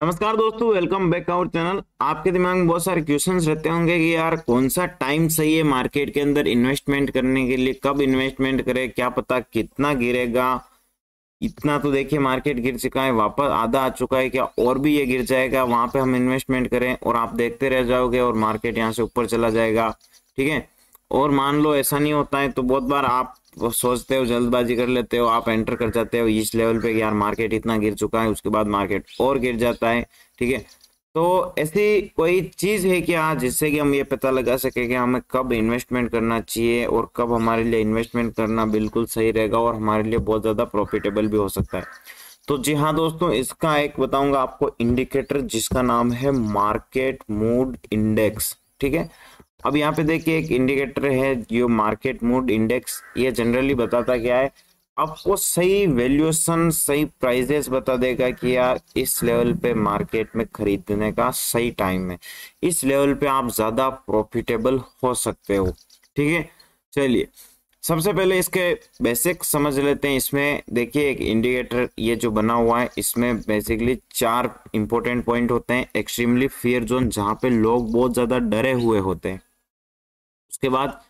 नमस्कार दोस्तों welcome back our channel आपके दिमाग में बहुत सारे क्वेश्चंस रहते होंगे कि यार, कौन सा टाइम सही है मार्केट के अंदर इन्वेस्टमेंट करने के लिए? कब इन्वेस्टमेंट करें? क्या पता कितना गिरेगा? इतना तो देखिए मार्केट गिर चुका है, वापस आधा आ चुका है, क्या और भी ये गिर जाएगा? वहाँ पे हम इन्वेस्टमेंट करें और आप देखते रह जाओगे और मार्केट यहाँ से ऊपर चला जाएगा, ठीक है? और मान लो ऐसा नहीं होता है तो बहुत बार आप सोचते हो, जल्दबाजी कर लेते हो, आप एंटर कर जाते हो, इस लेवल पे यार मार्केट इतना गिर चुका है, उसके बाद मार्केट और गिर जाता है, ठीक है? तो ऐसी कोई चीज़ है क्या जिससे कि हम ये पता लगा सके कि हमें कब इन्वेस्टमेंट करना चाहिए और कब हमारे लिए इन्वेस्टमेंट करना बिल्कुल सही रहेगा और हमारे लिए बहुत ज़्यादा प्रॉफिटेबल भी हो सकता है? तो जी हाँ दोस्तों, इसका एक बताऊँगा आपको इंडिकेटर जिसका नाम है मार्केट मूड इंडेक्स ठीक है? अब यहाँ पे देखिए एक इंडिकेटर है जो मार्केट मूड इंडेक्स ये जनरली बताता क्या है? आपको सही वैल्यूएशन सही प्राइजेस बता देगा कि यार इस लेवल पे मार्केट में खरीदने का सही टाइम है। इस लेवल पे आप ज़्यादा प्रॉफिटेबल हो सकते हो, ठीक है? चलिए, सबसे पहले इसके बेसिक समझ लेते हैं। इसमें देखिए एक इंडिकेटर ये जो बना हुआ है, इसमें बेसिकली चार इंपॉर्टेंट पॉइंट होते हैं। एक्सट्रीमली फियर जोन जहाँ पे लोग बहुत ज़्यादा डरे हुए होते हैं। उसके बाद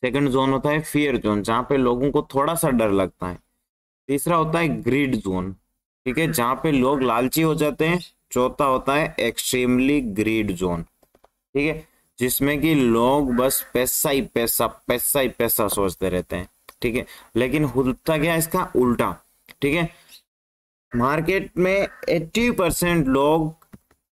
सेकंड जोन होता है फियर जोन जहाँ पे लोगों को थोड़ा सा डर लगता है। तीसरा होता है ग्रीड जोन ठीक है? जहाँ पे लोग लालची हो जाते हैं। चौथा होता है एक्सट्रीमली ग्रीड जोन ठीक है? जिसमें कि लोग बस पैसा ही पैसा पैसा ही पैसा सोचते रहते हैं, ठीक है? लेकिन होता क्या इसका? उल्टा, ठीक है? मार्केट में 80 परसेंट लोग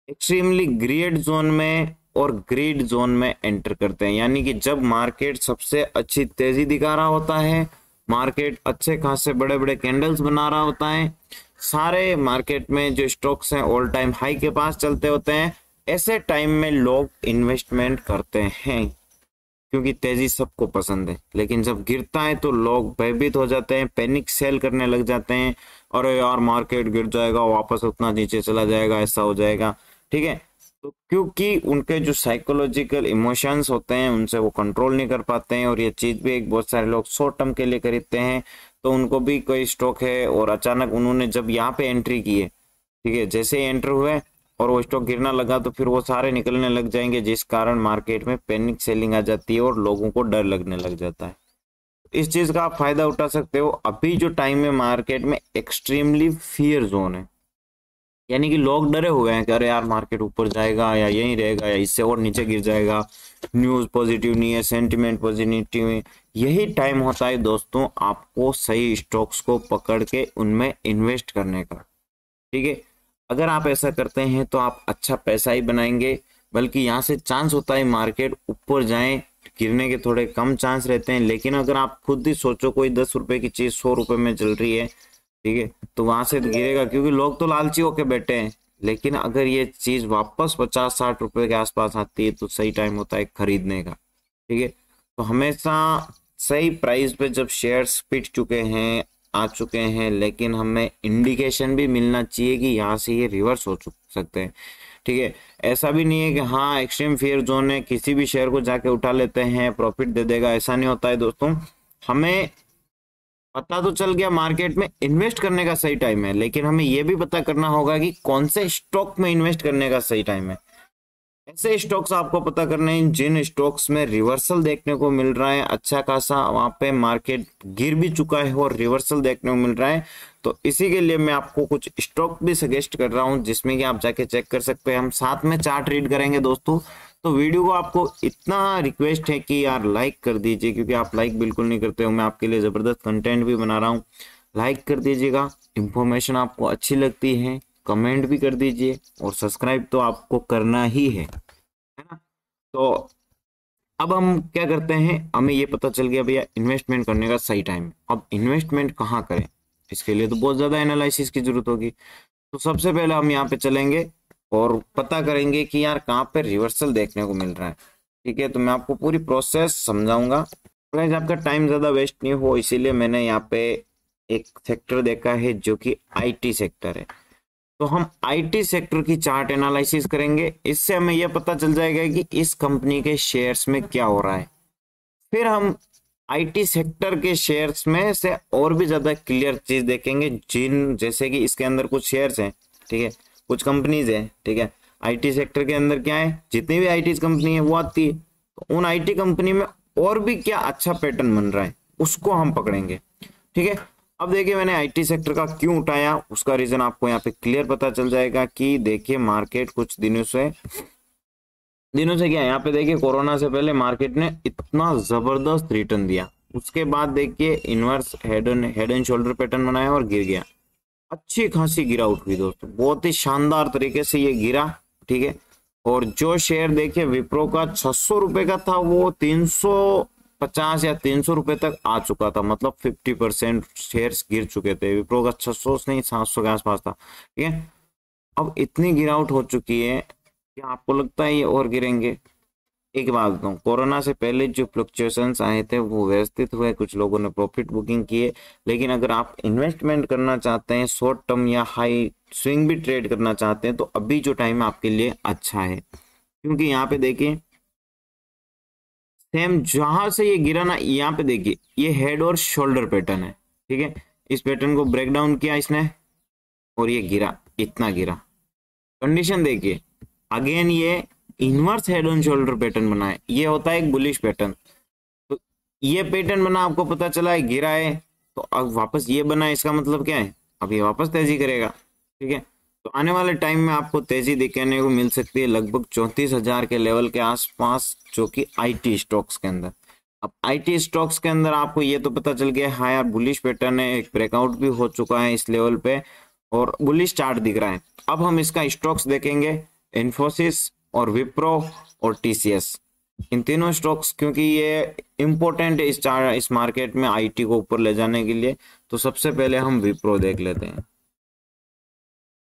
एक्सट्रीमली ग्रीड जोन में और ग्रीड जोन में एंटर करते हैं। यानी कि जब मार्केट सबसे अच्छी तेज़ी दिखा रहा होता है, मार्केट अच्छे खासे बड़े बड़े कैंडल्स बना रहा होता है, सारे मार्केट में जो स्टॉक्स हैं ऑल टाइम हाई के पास चलते होते हैं। ऐसे टाइम में लोग इन्वेस्टमेंट करते हैं, क्योंकि तेज़ी सबको पसंद है। लेकिन जब गिरता है तो लोग भयभीत हो जाते हैं पैनिक सेल करने लग जाते हैं, अरे यार मार्केट गिर जाएगा, वापस उतना नीचे चला जाएगा, ऐसा हो जाएगा। ठीक है? तो क्योंकि उनके जो साइकोलॉजिकल इमोशंस होते हैं, उनसे वो कंट्रोल नहीं कर पाते हैं और ये चीज़ भी एक बहुत सारे लोग शॉर्ट टर्म के लिए खरीदते हैं तो उनको भी कोई स्टॉक है और अचानक उन्होंने जब यहाँ पे एंट्री की है, ठीक है, जैसे ही एंटर हुए और वो स्टॉक गिरना लगा तो फिर वो सारे निकलने लग जाएँगे, जिस कारण मार्केट में पैनिक सेलिंग आ जाती है और लोगों को डर लगने लग जाता है। इस चीज़ का आप फ़ायदा उठा सकते हो। अभी जो टाइम है मार्केट में एक्सट्रीमली फियर जोन है। यानी कि लोग डरे हुए हैं कि अरे यार मार्केट ऊपर जाएगा या यहीं रहेगा या इससे और नीचे गिर जाएगा। न्यूज़ पॉजिटिव नहीं है सेंटिमेंट पॉजिटिव है। यही टाइम होता है दोस्तों आपको सही स्टॉक्स को पकड़ के उनमें इन्वेस्ट करने का। ठीक है? अगर आप ऐसा करते हैं तो आप अच्छा पैसा ही बनाएँगे, बल्कि यहाँ से चांस होता है मार्केट ऊपर जाए, गिरने के थोड़े कम चांस रहते हैं। लेकिन अगर आप खुद ही सोचो कोई दस रुपए की चीज़ सौ रुपए में चल रही है ठीक है? तो वहाँ से गिरेगा क्योंकि लोग तो लालची होके बैठे हैं। लेकिन अगर ये चीज़ वापस पचास साठ रुपए के आसपास आती है तो सही टाइम होता है खरीदने का। ठीक है? तो हमेशा सही प्राइस पे जब शेयर्स पिट चुके हैं आ चुके हैं लेकिन हमें इंडिकेशन भी मिलना चाहिए कि यहाँ से ये रिवर्स हो चुक सकते हैं। ठीक है? ऐसा भी नहीं है कि हाँ एक्सट्रीम फेयर जोन है किसी भी शेयर को जाके उठा लेते हैं प्रॉफिट दे देगा ऐसा नहीं होता है दोस्तों। हमें पता तो चल गया मार्केट में इन्वेस्ट करने का सही टाइम है, लेकिन हमें यह भी पता करना होगा कि कौन से स्टॉक में इन्वेस्ट करने का सही टाइम है। ऐसे स्टॉक्स आपको पता करने हैं, जिन स्टॉक्स में रिवर्सल देखने को मिल रहा है अच्छा खासा वहाँ पे मार्केट गिर भी चुका है और रिवर्सल देखने को मिल रहा है तो इसी के लिए मैं आपको कुछ स्टॉक भी सजेस्ट कर रहा हूँ, जिसमें कि आप जाके चेक कर सकते हैं। हम साथ में चार्ट रीड करेंगे दोस्तों। तो वीडियो को आपको इतना रिक्वेस्ट है कि यार लाइक कर दीजिए, क्योंकि आप लाइक बिल्कुल नहीं करते हो। मैं आपके लिए ज़बरदस्त कंटेंट भी बना रहा हूँ। लाइक कर दीजिएगा। इंफॉर्मेशन आपको अच्छी लगती है कमेंट भी कर दीजिए और सब्सक्राइब तो आपको करना ही है है ना? तो अब हम क्या करते हैं? हमें ये पता चल गया भैया इन्वेस्टमेंट करने का सही टाइम अब इन्वेस्टमेंट कहाँ करें? इसके लिए तो बहुत ज़्यादा एनालिसिस की ज़रूरत होगी। तो सबसे पहले हम यहाँ पे चलेंगे। और पता करेंगे कि यार कहाँ पे रिवर्सल देखने को मिल रहा है। ठीक है तो मैं आपको पूरी प्रोसेस समझाऊँगा। आपका टाइम ज़्यादा वेस्ट नहीं हो, इसीलिए मैंने यहाँ पे एक सेक्टर देखा है जो कि आईटी सेक्टर है। तो हम आईटी सेक्टर की चार्ट एनालिसिस करेंगे। इससे हमें यह पता चल जाएगा कि इस कंपनी के शेयर्स में क्या हो रहा है। फिर हम आईटी सेक्टर के शेयर्स में से और भी ज़्यादा क्लियर चीज़ देखेंगे जिन, जैसे कि इसके अंदर कुछ शेयर्स हैं। ठीक है कुछ कंपनीज़ है, ठीक है? आईटी सेक्टर के अंदर क्या है? जितनी भी आईटी कंपनी है, वो आती है। तो उन आईटी कंपनी में और भी क्या अच्छा पैटर्न बन रहा है, उसको हम पकड़ेंगे, ठीक है? अब देखिए मैंने आईटी सेक्टर का क्यों उठाया, उसका रीजन आपको यहाँ पे क्लियर पता चल जाएगा कि देखिए मार्केट कुछ दिनों से दिनों से क्या यहाँ पे देखिए कोरोना से पहले मार्केट ने इतना ज़बरदस्त रिटर्न दिया। उसके बाद देखिए inverse head and head and shoulder pattern बनाया और गिर गया। अच्छी खासी गिरावट हुई दोस्तों। बहुत ही शानदार तरीके से ये गिरा, ठीक है? और जो शेयर देखिए विप्रो का छह सौ रुपए का था, वो तीन सौ पचास या तीन सौ रुपए तक आ चुका था। मतलब फिफ्टी परसेंट शेयर गिर चुके थे। विप्रो का छह सौ नहीं, सात सौ के आसपास था, ठीक है? अब इतनी गिरावट हो चुकी है क्या आपको लगता है ये और गिरेंगे। एक बात बताऊँ, कोरोना से पहले जो फ्लक्चुएशन आए थे, वो व्यवस्थित हुए, कुछ लोगों ने प्रॉफिट बुकिंग किए। लेकिन अगर आप इन्वेस्टमेंट करना चाहते हैं शॉर्ट टर्म या हाई स्विंग भी ट्रेड करना चाहते हैं तो अभी जो टाइम आपके लिए अच्छा है। क्योंकि यहाँ पे देखिए सेम जहाँ से ये गिरा ना, यहाँ पे देखिए, ये हेड और शोल्डर पैटर्न है, ठीक है? इस पैटर्न को ब्रेक डाउन किया इसने, और ये गिरा, इतना गिरा। कंडीशन देखिए अगेन ये inverse head on shoulder pattern बना है ये होता है एक बुलिश पैटर्न। तो ये पैटर्न बना, आपको पता चला है गिरा है। तो अब वापस ये बना है इसका मतलब क्या है? अब ये वापस तेज़ी करेगा, ठीक है? तो आने वाले टाइम में आपको तेज़ी दिखाने को मिल सकती है लगभग चौंतीस हज़ार के लेवल के आसपास, जो कि आईटी स्टॉक्स के अंदर। अब आईटी स्टॉक्स के अंदर आपको ये तो पता चल गया हाँ यार बुलिश पैटर्न है, एक ब्रेकआउट भी हो चुका है इस लेवल पे, और बुलिश चार्ट दिख रहा है। अब हम इसका स्टॉक्स देखेंगे इन्फोसिस और विप्रो और टीसीएस। इन तीनों स्टॉक्स, क्योंकि ये इम्पोर्टेंट इस इस मार्केट में आईटी को ऊपर ले जाने के लिए तो सबसे पहले हम विप्रो देख लेते हैं।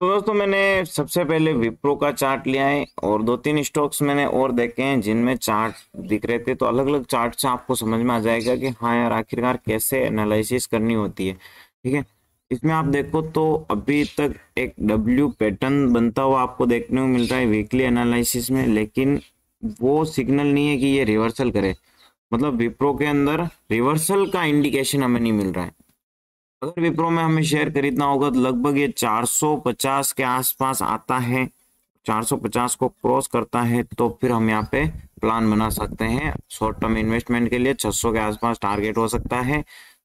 तो दोस्तों, मैंने सबसे पहले विप्रो का चार्ट लिया है, और दो तीन स्टॉक्स मैंने और देखे हैं, जिनमें चार्ट दिख रहे थे तो अलग अलग चार्ट से आपको समझ में आ जाएगा कि हाँ यार, आखिरकार कैसे एनालिसिस करनी होती है, ठीक है? इसमें आप देखो तो अभी तक एक डब्ल्यू पैटर्न बनता हुआ आपको देखने को मिल रहा है वीकली एनालिसिस में, लेकिन वो सिग्नल नहीं है कि ये रिवर्सल करे। मतलब विप्रो के अंदर रिवर्सल का इंडिकेशन हमें नहीं मिल रहा है। अगर विप्रो में हमें शेयर खरीदना होगा तो लगभग ये 450 के आसपास आता है। 450 को क्रॉस करता है तो फिर हम यहाँ पे प्लान बना सकते हैं। शॉर्ट टर्म इन्वेस्टमेंट के लिए 600 के आसपास टारगेट हो सकता है।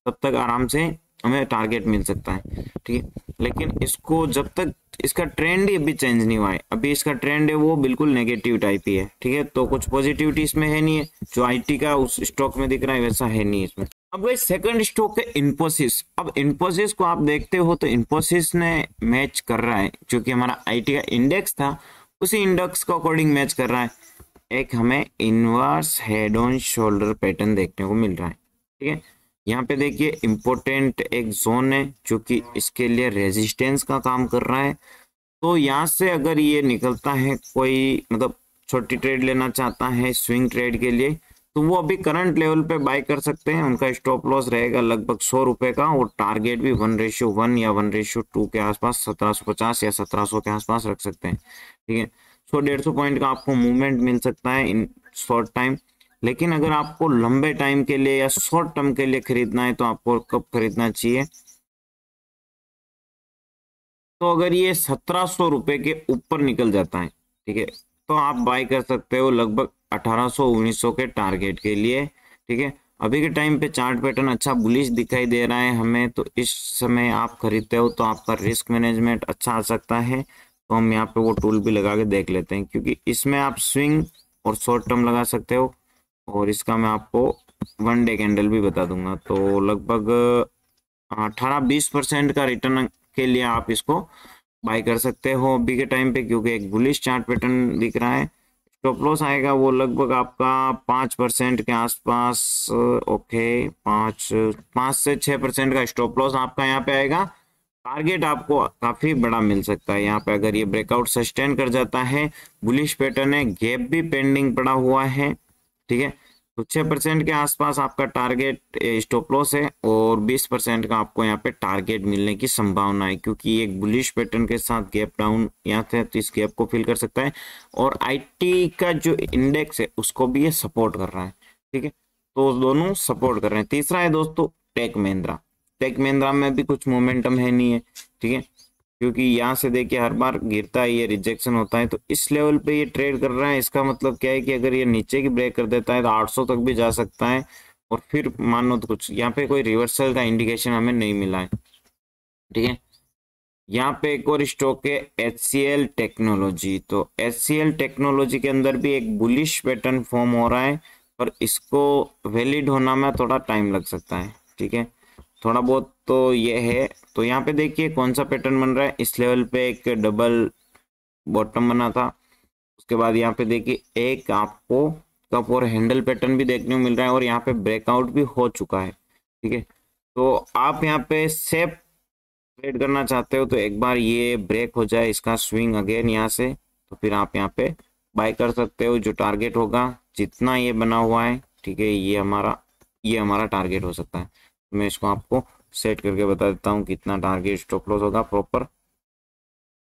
तब तक आराम से हमें टारगेट मिल सकता है, ठीक है? लेकिन इसको जब तक इसका ट्रेंड अभी चेंज नहीं हुआ है, अभी इसका ट्रेंड है वो बिल्कुल नेगेटिव टाइप ही है, ठीक है? तो कुछ पॉजिटिविटी इसमें है नहीं है, जो आईटी का उस स्टॉक में दिख रहा है वैसा है नहीं इसमें। अब वही सेकंड स्टॉक है इन्फोसिस अब इन्फोसिस को आप देखते हो तो इन्फोसिस ने मैच कर रहा है, जो कि हमारा आईटी का इंडेक्स था, उसी इंडेक्स को अकॉर्डिंग मैच कर रहा है। एक हमें inverse head on shoulder pattern देखने को मिल रहा है, ठीक है? यहाँ पे देखिए इम्पोर्टेंट एक जोन है, जो कि इसके लिए रेजिस्टेंस का काम कर रहा है। तो यहाँ से अगर ये निकलता है, कोई मतलब छोटी ट्रेड लेना चाहता है स्विंग ट्रेड के लिए तो वो अभी करंट लेवल पे बाय कर सकते हैं। उनका स्टॉप लॉस रहेगा लगभग सौ रुपए का, और टारगेट भी वन रेशियो वन या वन रेशियो टू के आसपास, सत्रह सौ पचास या सत्रह सौ के आसपास रख सकते हैं। ठीक है? सौ डेढ़ सौ पॉइंट का आपको मूवमेंट मिल सकता है इन शॉर्ट टाइम लेकिन अगर आपको लंबे टाइम के लिए या शॉर्ट टर्म के लिए खरीदना है तो आपको कब खरीदना चाहिए? तो अगर ये सत्रह सौ रुपए के ऊपर निकल जाता है, ठीक है तो आप बाय कर सकते हो लगभग अठारह सौ, उन्नीस सौ के टारगेट के लिए, ठीक है। अभी के टाइम पे चार्ट पैटर्न अच्छा बुलिश दिखाई दे रहा है हमें तो इस समय आप खरीदते हो तो आपका रिस्क मैनेजमेंट अच्छा आ सकता है। तो हम यहाँ पे वो टूल भी लगा के देख लेते हैं, क्योंकि इसमें आप स्विंग और शॉर्ट टर्म लगा सकते हो। और इसका मैं आपको वन डे कैंडल भी बता दूँगा। तो लगभग अठारह बीस परसेंट का रिटर्न के लिए आप इसको बाय कर सकते हो अभी के टाइम पे, क्योंकि एक बुलिश चार्ट पैटर्न दिख रहा है। स्टॉप लॉस आएगा, वो लगभग आपका पाँच परसेंट के आसपास ओके पाँच पाँच से छः परसेंट का स्टॉप लॉस आपका यहाँ पे आएगा। टारगेट आपको काफ़ी बड़ा मिल सकता है। यहाँ पे अगर ये ब्रेकआउट सस्टेन कर जाता है बुलिश पैटर्न है गैप भी पेंडिंग पड़ा हुआ है। ठीक है? तो छह परसेंट के आसपास आपका टारगेट स्टॉप लॉस है और बीस परसेंट का आपको यहाँ पे टारगेट मिलने की संभावना है क्योंकि एक बुलिश पैटर्न के साथ गैप डाउन यहाँ थे तो इस गैप को फिल कर सकता है और आईटी का जो इंडेक्स है उसको भी ये सपोर्ट कर रहा है ठीक है? तो दोनों सपोर्ट कर रहे हैं। तीसरा है दोस्तों टेक महिंद्रा टेक महिंद्रा में भी कुछ मोमेंटम है नहीं है ठीक है? क्योंकि यहाँ से देखिए हर बार गिरता है, ये रिजेक्शन होता है तो इस लेवल पे ये ट्रेड कर रहा है। इसका मतलब क्या है कि अगर ये नीचे की ब्रेक कर देता है तो 800 तक भी जा सकता है और फिर मानो तो कुछ, यहाँ पे कोई रिवर्सल का इंडिकेशन हमें नहीं मिला है। ठीक है? यहाँ पे एक और स्टॉक है एच सी टेक्नोलॉजी तो HCL टेक्नोलॉजी के अंदर भी एक बुलिश पैटर्न फॉर्म हो रहा है पर इसको वैलिड होना में थोड़ा टाइम लग सकता है। ठीक है? थोड़ा बहुत तो ये है। तो यहाँ पे देखिए कौन सा पैटर्न बन रहा है। इस लेवल पे एक डबल बॉटम बना था। उसके बाद यहाँ पे देखिए एक आपको कप और हैंडल पैटर्न भी देखने को मिल रहा है और यहाँ पे ब्रेकआउट भी हो चुका है। ठीक है? तो आप यहाँ पे सेफ़ ट्रेड करना चाहते हो तो एक बार ये ब्रेक हो जाए, इसका स्विंग अगेन यहाँ से तो फिर आप यहाँ पे बाय कर सकते हो जो टारगेट होगा। जितना ये बना हुआ है, ठीक है, ये हमारा ये हमारा टारगेट हो सकता है। मैं इसको आपको सेट करके बता देता हूँ कितना टारगेट स्टॉप लॉस होगा प्रॉपर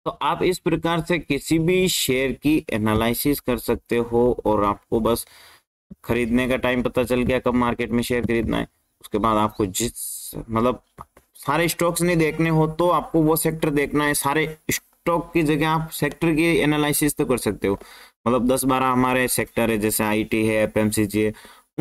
तो आप इस प्रकार से किसी भी शेयर की एनालिसिस कर सकते हो और आपको बस खरीदने का टाइम पता चल गया कब मार्केट में शेयर खरीदना है। उसके बाद आपको जिस मतलब सारे स्टॉक्स नहीं देखने हो तो आपको वो सेक्टर देखना है। सारे स्टॉक की जगह आप सेक्टर की एनालिसिस तो कर सकते हो। मतलब दस बारह हमारे सेक्टर है, जैसे आईटी है एफएमसीजी है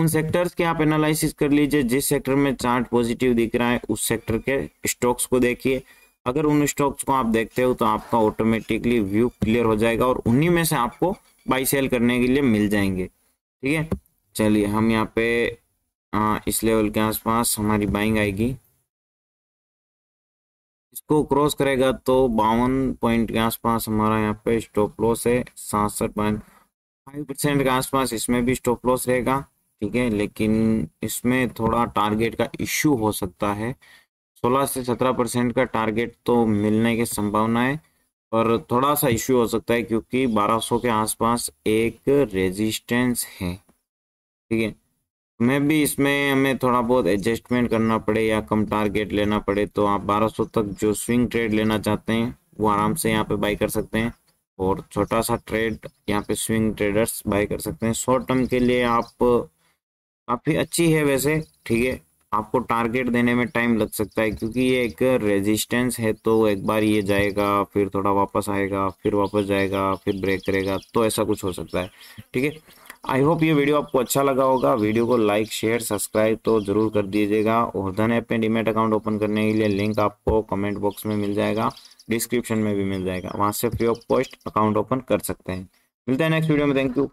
उन सेक्टर्स के आप एनालिसिस कर लीजिए जिस सेक्टर में चार्ट पॉजिटिव दिख रहा है उस सेक्टर के स्टॉक्स को देखिए। अगर उन स्टॉक्स को आप देखते हो तो आपका ऑटोमेटिकली व्यू क्लियर हो जाएगा और उन्हीं में से आपको बाई सेल करने के लिए मिल जाएँगे। ठीक है? चलिए हम यहाँ पे आ, इस लेवल के आसपास हमारी बाइंग आएगी। इसको क्रॉस करेगा तो बावन पॉइंट के आसपास हमारा यहाँ पे स्टॉप लॉस है सासठ पॉइंट फाइव परसेंट के आसपास इसमें भी स्टॉप लॉस रहेगा। ठीक है, लेकिन इसमें थोड़ा टारगेट का इश्यू हो सकता है। 16 से 17 परसेंट का टारगेट तो मिलने की संभावना है, पर थोड़ा सा इश्यू हो सकता है क्योंकि 1200 के आसपास एक रेजिस्टेंस है। ठीक है मैं भी इसमें हमें थोड़ा बहुत एडजस्टमेंट करना पड़े या कम टारगेट लेना पड़े तो आप 1200 तक जो स्विंग ट्रेड लेना चाहते हैं, वो आराम से यहाँ पे बाई कर सकते हैं। और छोटा सा ट्रेड यहाँ पे स्विंग ट्रेडर्स बाई कर सकते हैं। शॉर्ट टर्म के लिए आप काफ़ी अच्छी है वैसे, ठीक है। आपको टारगेट देने में टाइम लग सकता है क्योंकि ये एक रेजिस्टेंस है तो एक बार ये जाएगा, फिर थोड़ा वापस आएगा, फिर वापस जाएगा, फिर ब्रेक करेगा तो ऐसा कुछ हो सकता है, ठीक है। आई होप ये वीडियो आपको अच्छा लगा होगा। वीडियो को लाइक शेयर सब्सक्राइब तो ज़रूर कर दीजिएगा और धन ऐप में डीमेट अकाउंट ओपन करने के लिए लिंक आपको कमेंट बॉक्स में मिल जाएगा डिस्क्रिप्शन में भी मिल जाएगा। वहाँ से free of cost account open कर सकते हैं। मिलते हैं नेक्स्ट वीडियो में। Thank you